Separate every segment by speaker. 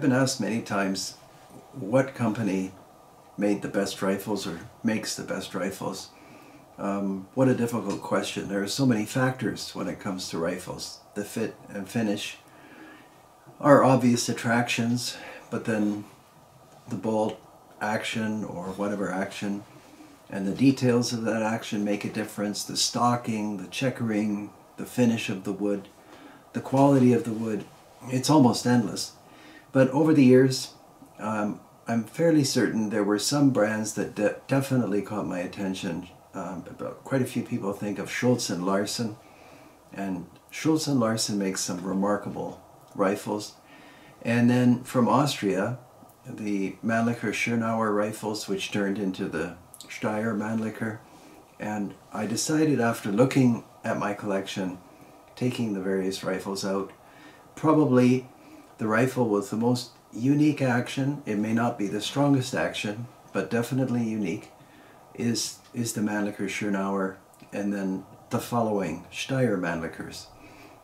Speaker 1: I've been asked many times what company made the best rifles or makes the best rifles. Um, what a difficult question. There are so many factors when it comes to rifles. The fit and finish are obvious attractions, but then the bolt action or whatever action and the details of that action make a difference. The stocking, the checkering, the finish of the wood, the quality of the wood. It's almost endless. But over the years, um, I'm fairly certain there were some brands that de definitely caught my attention. Um, quite a few people think of Schultz and Larsen, and Schultz and Larsen makes some remarkable rifles. And then from Austria, the Mannlicher Schönauer rifles, which turned into the Steyr Mannlicher. And I decided after looking at my collection, taking the various rifles out, probably the rifle with the most unique action, it may not be the strongest action, but definitely unique, is, is the Mannlicher Schönauer and then the following Steyr Mannlichers.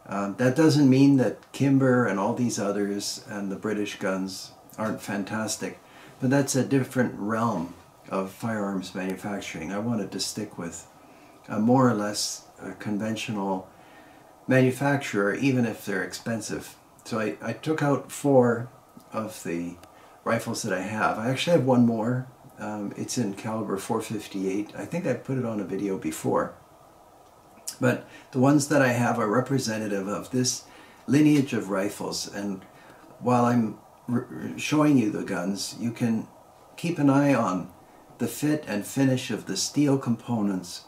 Speaker 1: Um, that doesn't mean that Kimber and all these others and the British guns aren't fantastic, but that's a different realm of firearms manufacturing. I wanted to stick with a more or less conventional manufacturer, even if they're expensive. So I, I took out four of the rifles that I have. I actually have one more. Um, it's in caliber 458. I think I put it on a video before. But the ones that I have are representative of this lineage of rifles. And while I'm showing you the guns, you can keep an eye on the fit and finish of the steel components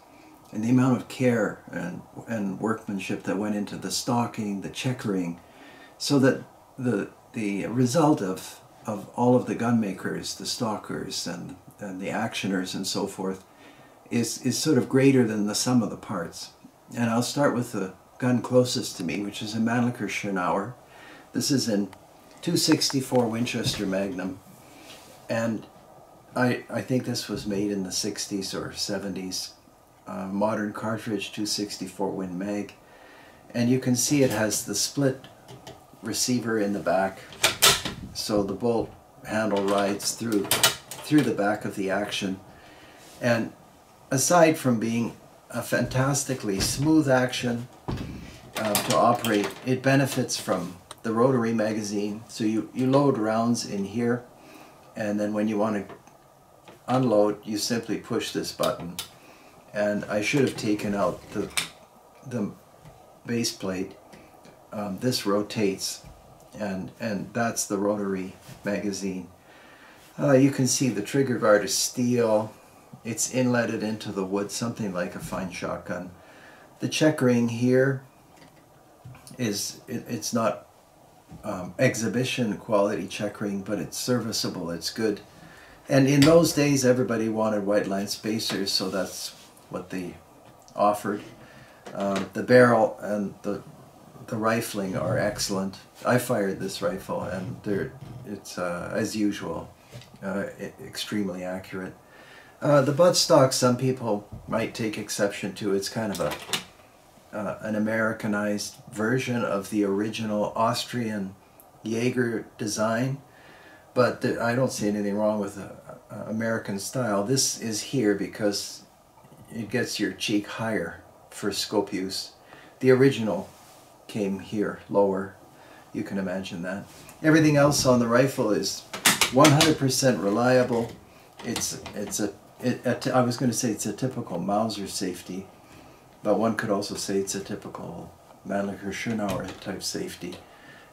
Speaker 1: and the amount of care and, and workmanship that went into the stocking, the checkering, so that the, the result of, of all of the gun makers, the stockers, and, and the actioners and so forth, is, is sort of greater than the sum of the parts. And I'll start with the gun closest to me, which is a Mannlicher Schönauer. This is an 264 Winchester Magnum. And I, I think this was made in the 60s or 70s. Uh, modern cartridge 264 Win Mag. And you can see it has the split receiver in the back. So the bolt handle rides through through the back of the action. And aside from being a fantastically smooth action uh, to operate, it benefits from the rotary magazine. So you, you load rounds in here, and then when you want to unload, you simply push this button. And I should have taken out the, the base plate. Um, this rotates, and, and that's the rotary magazine. Uh, you can see the trigger guard is steel. It's inletted into the wood, something like a fine shotgun. The checkering here is, it, it's not um, exhibition quality checkering, but it's serviceable, it's good. And in those days, everybody wanted white line spacers, so that's what they offered. Uh, the barrel and the the rifling are excellent. I fired this rifle, and they're, it's uh, as usual, uh, extremely accurate. Uh, the buttstock, some people might take exception to. It's kind of a uh, an Americanized version of the original Austrian Jaeger design, but I don't see anything wrong with the American style. This is here because it gets your cheek higher for scope use. The original came here, lower. You can imagine that. Everything else on the rifle is 100% reliable. It's, it's a, it, a, I was going to say it's a typical Mauser safety, but one could also say it's a typical Mannlicher Schönauer type safety.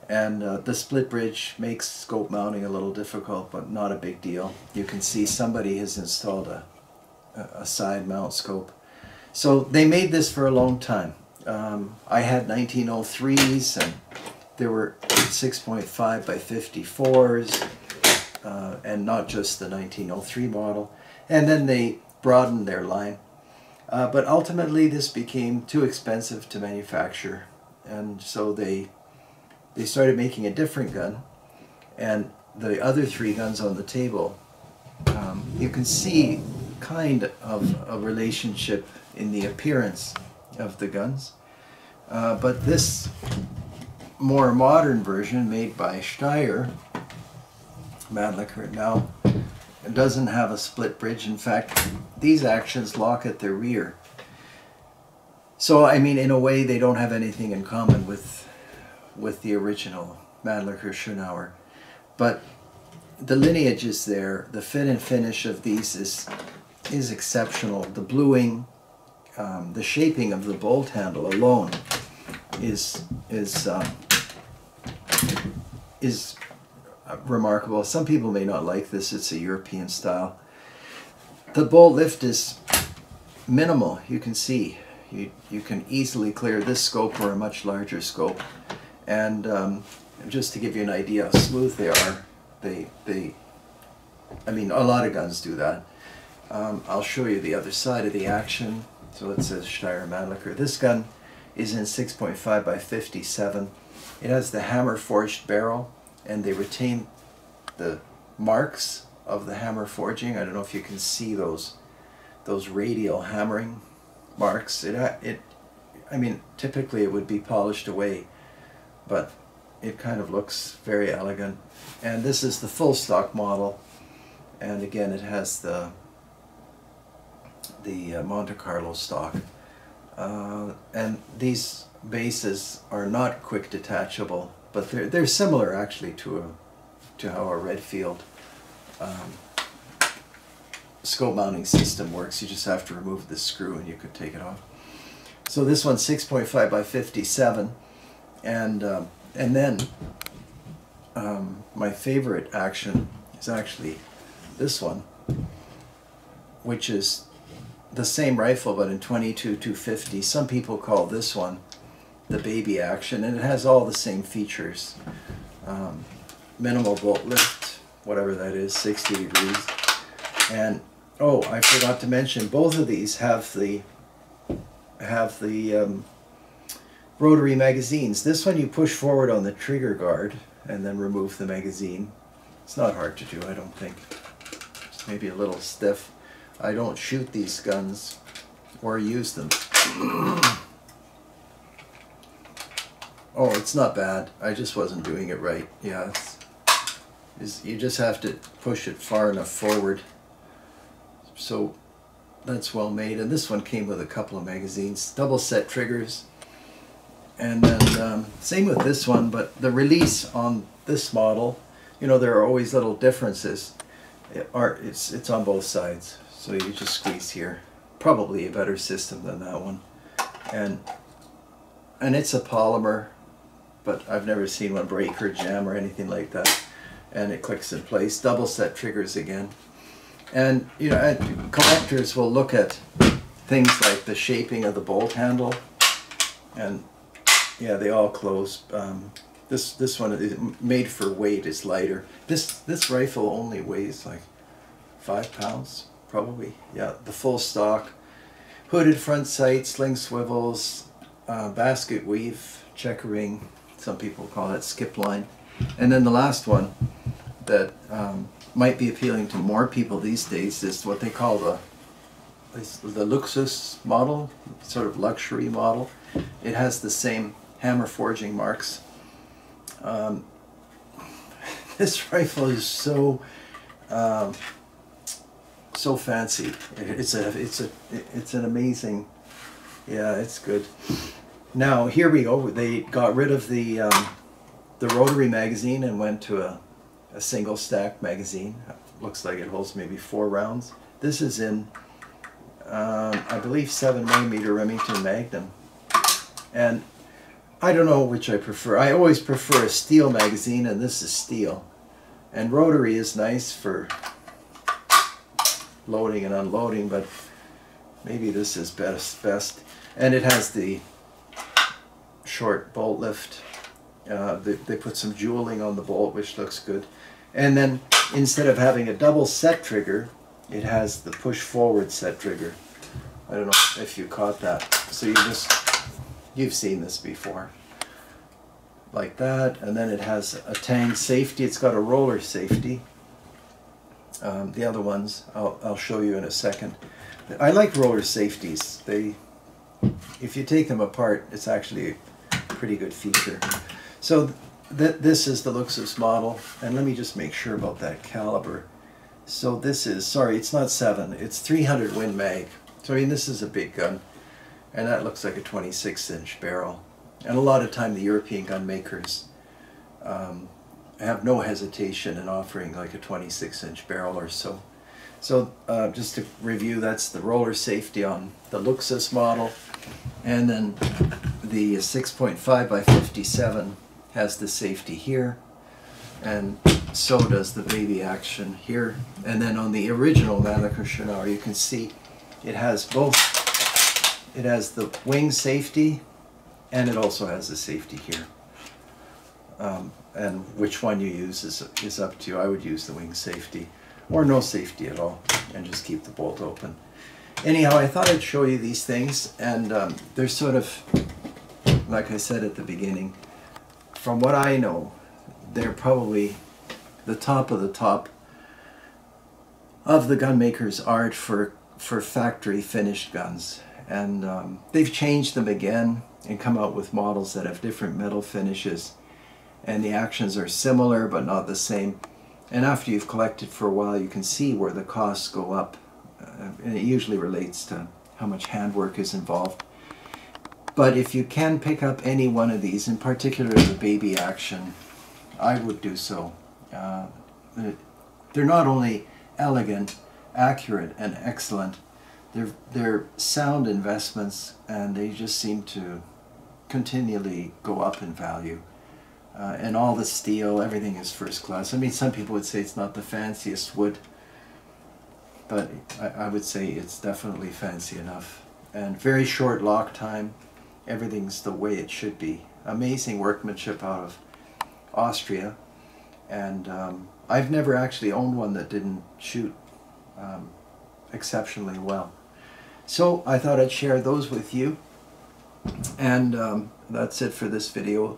Speaker 1: And uh, the split bridge makes scope mounting a little difficult, but not a big deal. You can see somebody has installed a, a side mount scope. So they made this for a long time. Um, I had 1903s and there were 6.5 by 54s uh, and not just the 1903 model. And then they broadened their line. Uh, but ultimately this became too expensive to manufacture and so they they started making a different gun and the other three guns on the table um, you can see kind of a relationship in the appearance of the guns uh, but this more modern version made by Steyr Mannlicher. Now, doesn't have a split bridge. In fact, these actions lock at the rear. So, I mean, in a way, they don't have anything in common with, with the original Mannlicher Schönauer. But the lineage is there. The fit and finish of these is, is exceptional. The bluing, um, the shaping of the bolt handle alone is, is, um, is remarkable. Some people may not like this. It's a European style. The bolt lift is minimal. You can see you, you can easily clear this scope or a much larger scope. And um, just to give you an idea how smooth they are, they, they, I mean, a lot of guns do that. Um, I'll show you the other side of the action. So it says Steyr Mannlicher. This gun is in 6.5 by 57. It has the hammer forged barrel and they retain the marks of the hammer forging. I don't know if you can see those those radial hammering marks. It uh, it I mean typically it would be polished away, but it kind of looks very elegant. And this is the full stock model, and again it has the the uh, Monte Carlo stock. Uh, and these bases are not quick detachable, but they're, they're similar actually to, a, to how a Redfield um, scope mounting system works. You just have to remove the screw and you could take it off. So this one's 6.5 by 57 and um, and then um, my favorite action is actually this one which is the same rifle but in 22 250 some people call this one the baby action and it has all the same features. Um, minimal bolt lift whatever that is 60 degrees. And oh I forgot to mention both of these have the have the um, rotary magazines. This one you push forward on the trigger guard and then remove the magazine. It's not hard to do I don't think. It's maybe a little stiff I don't shoot these guns or use them Oh, it's not bad. I just wasn't doing it right. Yeah, it's, it's, you just have to push it far enough forward. So that's well made. And this one came with a couple of magazines, double set triggers. And then um, same with this one, but the release on this model, you know, there are always little differences. It are, it's, it's on both sides. So you just squeeze here. Probably a better system than that one. And and it's a polymer but I've never seen one break or jam or anything like that. And it clicks in place. Double set triggers again. And you know, collectors will look at things like the shaping of the bolt handle, and yeah, they all close. Um, this this one is made for weight is lighter. This this rifle only weighs like five pounds, probably. Yeah, the full stock, hooded front sight, sling swivels, uh, basket weave, checkering, some people call it skip line. And then the last one that um, might be appealing to more people these days is what they call the the Luxus model, sort of luxury model. It has the same hammer forging marks. Um, this rifle is so um, so fancy. It's a it's a it's an amazing. Yeah, it's good. Now here we go. They got rid of the um, the rotary magazine and went to a, a single stack magazine. Looks like it holds maybe four rounds. This is in, um, I believe, seven millimeter Remington Magnum, and I don't know which I prefer. I always prefer a steel magazine, and this is steel. And rotary is nice for loading and unloading, but maybe this is best. Best, and it has the short bolt lift. Uh, they, they put some jeweling on the bolt, which looks good. And then instead of having a double set trigger, it has the push forward set trigger. I don't know if you caught that. So you just, you've seen this before. Like that, and then it has a tang safety. It's got a roller safety. Um, the other ones, I'll, I'll show you in a second. I like roller safeties. They, if you take them apart, it's actually a pretty good feature. So th- this is the Luxus model, and let me just make sure about that caliber. So this is, sorry, it's not 7, it's 300 Win Mag. So I mean, this is a big gun, and that looks like a 26 inch barrel. And a lot of time the European gun makers um, have no hesitation in offering like a 26 inch barrel or so. So uh, just to review, that's the roller safety on the Luxus model. And then the 6.5 by 57 has the safety here. And so does the baby action here. And then on the original Schönauer, you can see it has both. It has the wing safety and it also has the safety here. Um, and which one you use is, is up to you. I would use the wing safety or no safety at all and just keep the bolt open. Anyhow, I thought I'd show you these things and um, they're sort of, like I said at the beginning, from what I know, they're probably the top of the top of the gun maker's art for, for factory finished guns. And um, they've changed them again and come out with models that have different metal finishes and the actions are similar but not the same. And after you've collected for a while, you can see where the costs go up. Uh, and it usually relates to how much handwork is involved. But if you can pick up any one of these, in particular the baby action, I would do so. Uh, they're not only elegant, accurate, and excellent, they're, they're sound investments and they just seem to continually go up in value. Uh, and all the steel, everything is first class. I mean, some people would say it's not the fanciest wood, but I, I would say it's definitely fancy enough. And very short lock time, everything's the way it should be. Amazing workmanship out of Austria, and um, I've never actually owned one that didn't shoot um, exceptionally well. So I thought I'd share those with you, and um, that's it for this video.